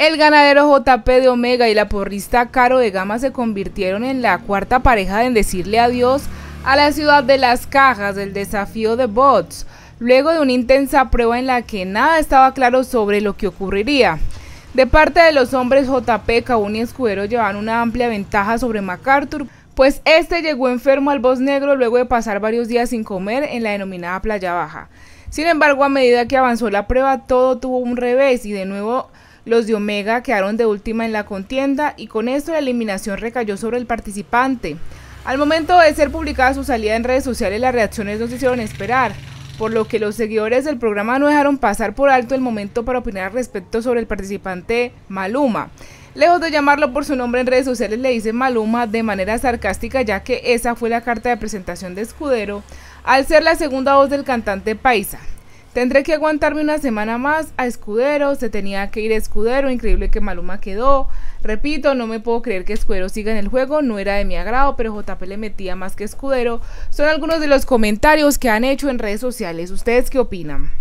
El ganadero JP de Omega y la porrista Caro de Gama se convirtieron en la cuarta pareja en decirle adiós a la ciudad de Las Cajas del desafío de bots, luego de una intensa prueba en la que nada estaba claro sobre lo que ocurriría. De parte de los hombres JP, Cabún y Escudero llevaban una amplia ventaja sobre MacArthur, pues este llegó enfermo al Bos Negro luego de pasar varios días sin comer en la denominada Playa Baja. Sin embargo, a medida que avanzó la prueba, todo tuvo un revés y de nuevo los de Omega quedaron de última en la contienda y con esto la eliminación recayó sobre el participante. Al momento de ser publicada su salida en redes sociales, las reacciones no se hicieron esperar, por lo que los seguidores del programa no dejaron pasar por alto el momento para opinar al respecto sobre el participante Maluma. Lejos de llamarlo por su nombre en redes sociales, le dice Maluma de manera sarcástica, ya que esa fue la carta de presentación de Escudero, al ser la segunda voz del cantante paisa. Tendré que aguantarme una semana más a Escudero, se tenía que ir a Escudero, increíble que Maluma quedó. Repito, no me puedo creer que Escudero siga en el juego, no era de mi agrado, pero JP le metía más que Escudero. Son algunos de los comentarios que han hecho en redes sociales. ¿Ustedes qué opinan?